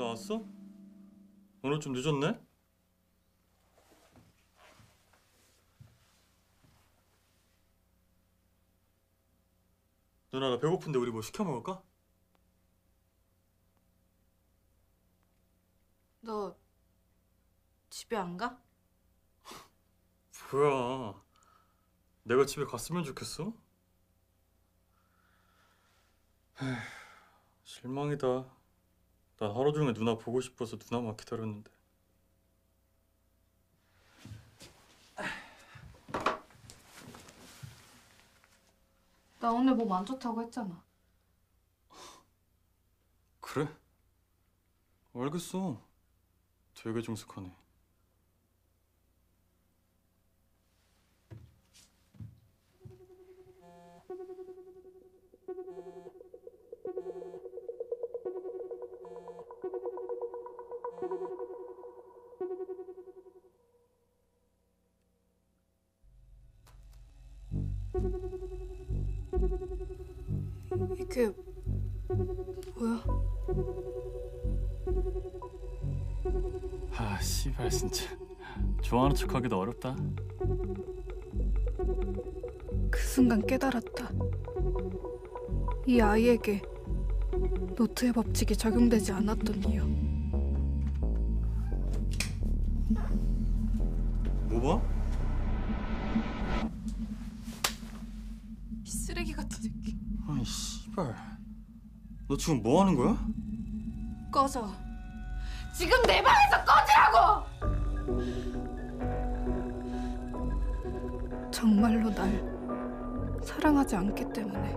나왔어? 오늘 좀 늦었네? 누나 나 배고픈데 우리 뭐 시켜 먹을까? 너 집에 안 가? 뭐야 내가 집에 갔으면 좋겠어? 에휴, 실망이다 난 하루 종일 누나 보고 싶어서 누나만 기다렸는데 나 오늘 몸 안 좋다고 했잖아. 그래? 알겠어 되게 정숙하네 이게 뭐야? 아 씨발 진짜 좋아하는 척하기도 어렵다 그 순간 깨달았다. 이 아이에게 노트의 법칙이 적용되지 않았던 이유. 뭐 봐? 이 쓰레기 같은 새끼. 아이 씨발 너 지금 뭐 하는 거야? 꺼져. 지금 내 방에서 꺼지라고! 정말로 날 사랑하지 않기 때문에